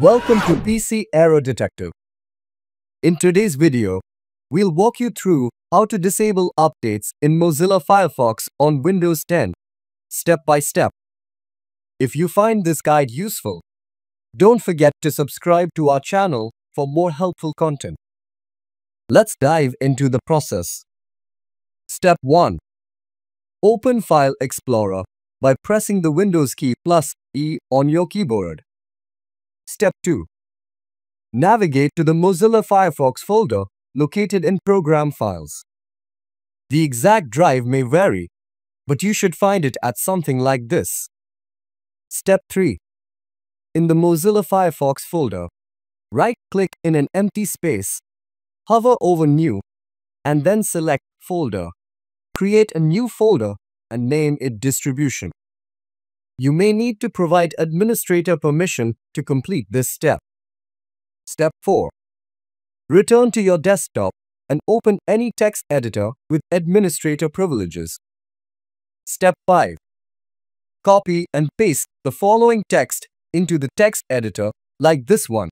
Welcome to PC Error Detective. In today's video, we'll walk you through how to disable updates in Mozilla Firefox on Windows 10, step by step. If you find this guide useful, don't forget to subscribe to our channel for more helpful content. Let's dive into the process. Step 1. Open File Explorer by pressing the Windows key plus E on your keyboard. Step 2. Navigate to the Mozilla Firefox folder located in Program Files. The exact drive may vary, but you should find it at something like this. Step 3. In the Mozilla Firefox folder, right-click in an empty space, hover over New, and then select Folder. Create a new folder and name it Distribution. You may need to provide administrator permission to complete this step. Step 4. Return to your desktop and open any text editor with administrator privileges. Step 5. Copy and paste the following text into the text editor like this one.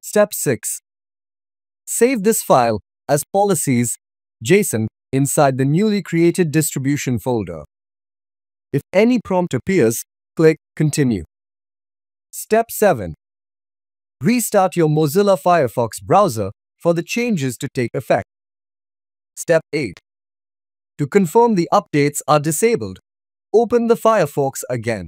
Step 6. Save this file as policies.json inside the newly created distribution folder. If any prompt appears, click Continue. Step 7. Restart your Mozilla Firefox browser for the changes to take effect. Step 8. To confirm the updates are disabled, open the Firefox again.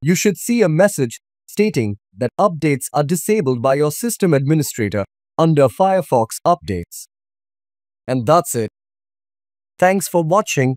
You should see a message stating that updates are disabled by your system administrator under Firefox Updates. And that's it. Thanks for watching